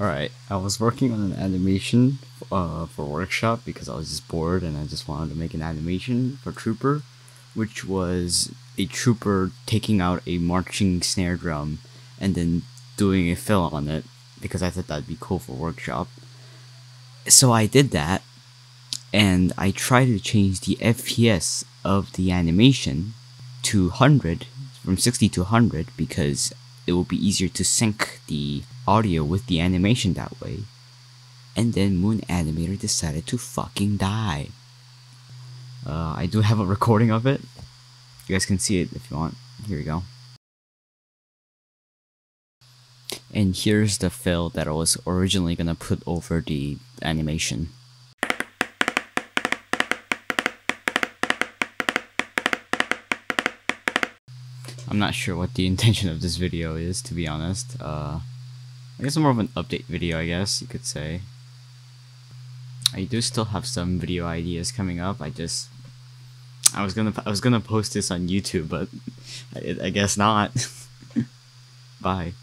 Alright, I was working on an animation uh, for workshop because I was just bored and I just wanted to make an animation for Trooper, which was a trooper taking out a marching snare drum and then doing a fill on it because I thought that'd be cool for workshop. So I did that and I tried to change the FPS of the animation to 100 from 60 to 100 because it will be easier to sync the audio with the animation that way. And then Moon Animator decided to fucking die. Uh, I do have a recording of it. You guys can see it if you want. Here we go. And here's the fill that I was originally gonna put over the animation. I'm not sure what the intention of this video is, to be honest. Uh, I guess more of an update video, I guess you could say. I do still have some video ideas coming up. I just, I was gonna, I was gonna post this on YouTube, but I, I guess not. Bye.